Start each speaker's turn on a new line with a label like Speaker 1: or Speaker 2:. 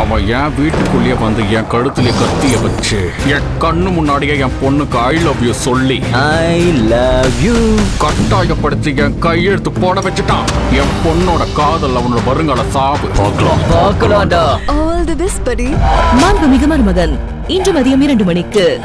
Speaker 1: அவன் என் வீட்டுக்குள்ளேயே வந்து என் கழுத்துல கத்திய வச்சு என் கண்ணு முன்னாடியே என் பொண்ணுக்கு ஐ லவ் யூ சொல்லி
Speaker 2: ஐ லவ் யூ
Speaker 1: கட்டாயப்படுத்தி என் கையெழுத்து போட வச்சுட்டான். என் பொண்ணோட காதல் அவனோட வருங்கால சாவு. பார்க்கலாம்.
Speaker 2: பார்க்கலாம்டா.
Speaker 3: ஆல் தி பெஸ்ட் படி
Speaker 4: மாண்புமிகு மருமகன் இன்று மதியம் இரண்டு மணிக்கு